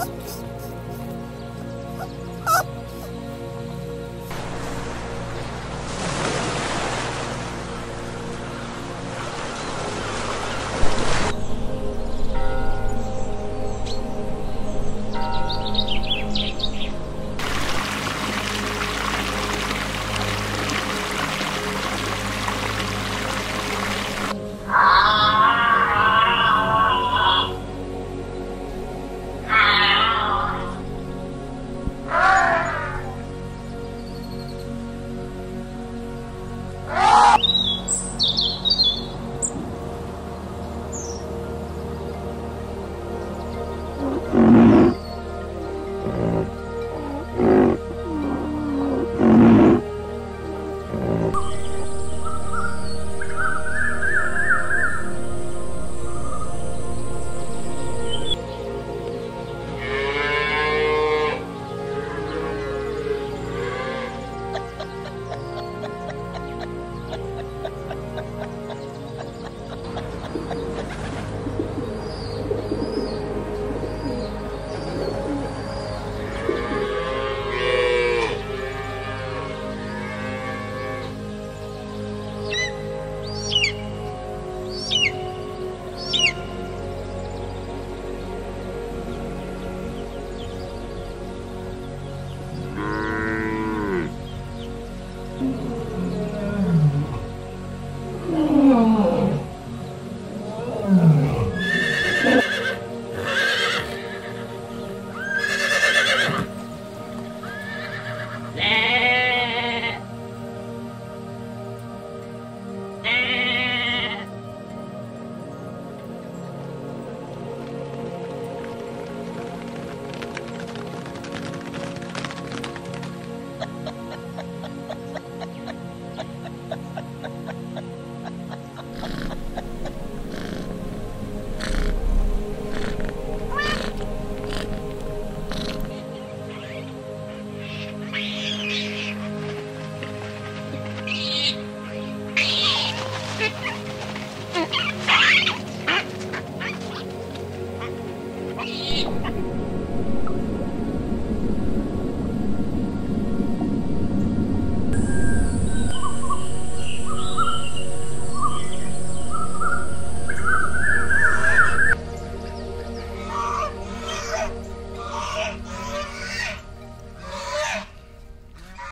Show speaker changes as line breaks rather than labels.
Oops.